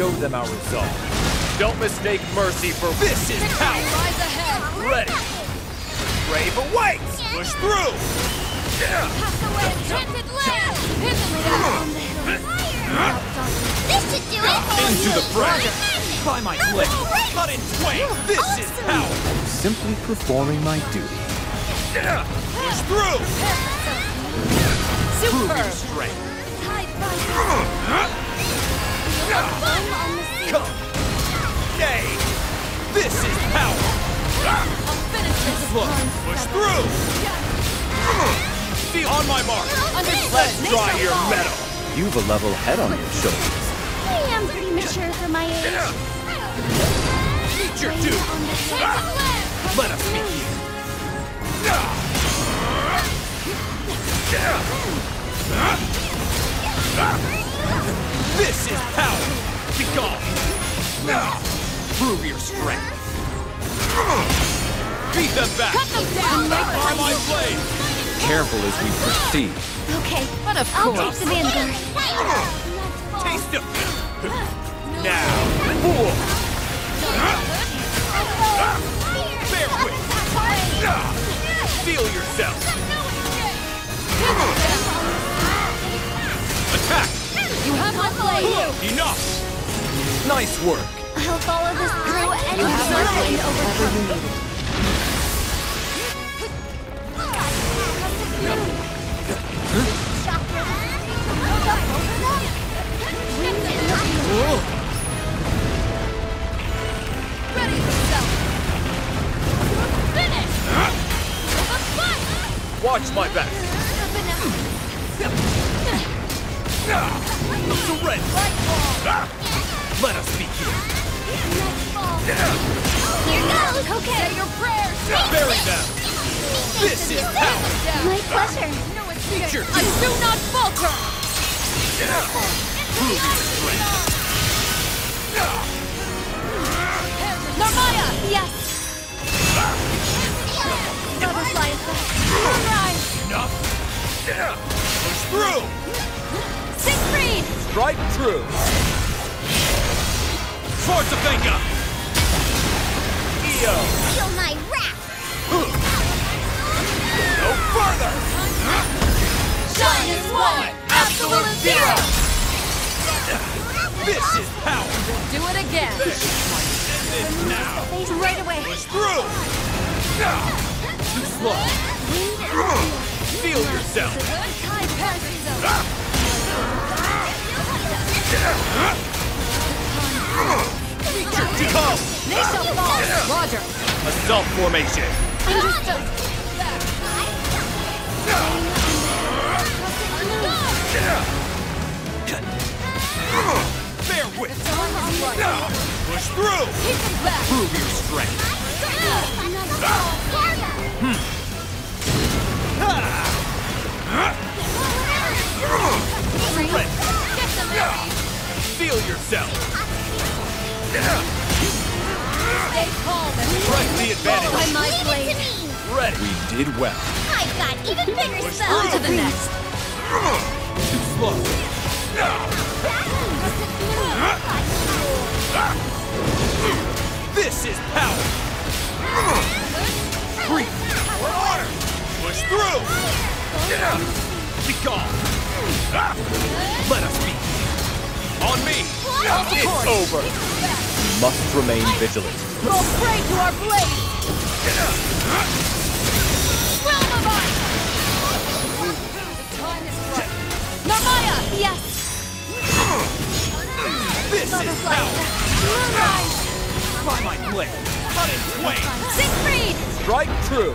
show them our resolve. Don't mistake mercy for this is power. Lies ahead. Ready. Brave awaits. Push through. Cast away enchanted land. Hidden land. This should do it! Into the fray. By my blade. Cut in twain. This is power. Simply performing my duty. Push through. Prove your Super. strength. Come Come. Nay. This is power. I'll finish this. Look. Push through. Be on my mark. Let's They try your mettle. You've a level head on your shoulders. I am pretty mature for my age. Meet your doom. Enchanted land. Let us begin. This is power. Be gone. Now! Prove your strength. Beat them back. Cut them down. By my blade. Careful as we proceed. Okay, But of I'll take the vanguard. Taste of Now. Fool. Bear with. Feel yourself. Enough. Nice work. I'll follow this through and ensure and overcome. Ready yourself. Finish. The fight. Watch my back. Surrender. Let us begin. Here goes. Okay. Say your prayers. Bury them. This is power. My pleasure. No, it's Meet your I doom. do not falter. Prove your strength. Narmaya. Yes. Butterfly effect. Sunrise. Enough. Push through. Siegfried. Strike true. Swords of Venga. Eo. Feel my wrath. No further. Shine is one. Absolute zero. This is power. Do it again. This End it now. Right away. Through. Too slow. Feel yourself. Meet your doom. Come. They shall fall. Roger. Assault formation. Understood. Bear with. Push through. Keep them back. Prove your strength. Surrender. Did well. I've got even bigger Push spells. On to the next. Too slow. This is power. Breathe. Order. Push through. Be gone. Let us be. On me. It's over. Must remain vigilant. Go prey to our blade. Narmaya. Yes. This is effect. Moonrise. By my blade. Cut in twain. Siegfried. Strike true.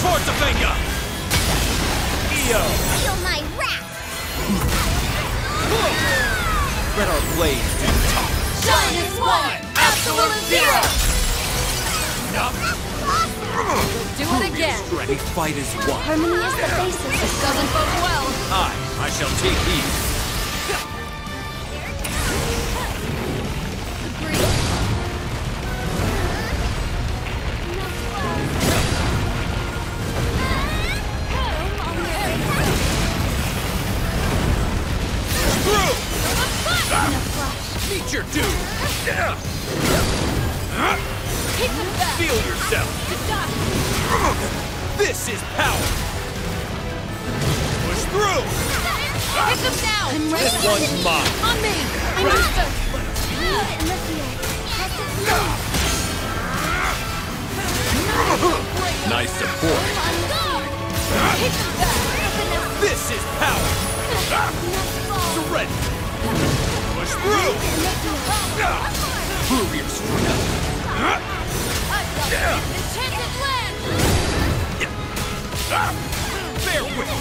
Swords of Venga. Eo. Feel my wrath. Let our blades do top. Shine is one. Absolute zero. Enough. Do it again. Ready, fight is one. Harmony is the basis. This doesn't bode well. I, I shall take heed. Meet your doom! Kick This is power! Push through! Hit them down. I'm ready. This one's mine! On me. Ready. Understood. In the field. Press it. Nice support. Hit them back. This is power! Surrender! Push through! Prove your strength! Enchanted land. Bear with me.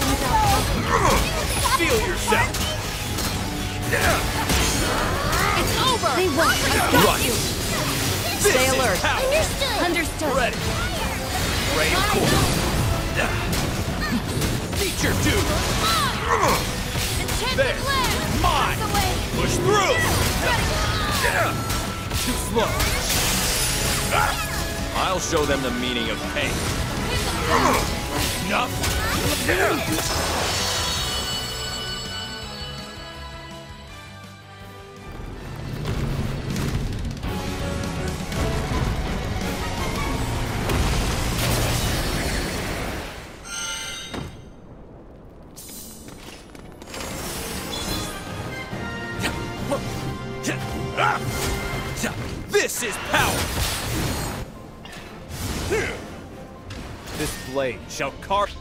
Feel yourself! It's over. They won't. Right! This Stay alert. power! Understood. Understood. Ready! Ray of course! Meet your doom! There! land. Mine! Away. Push through! Too slow! I'll show them the meaning of pain. Enough! This is power! blade shall carve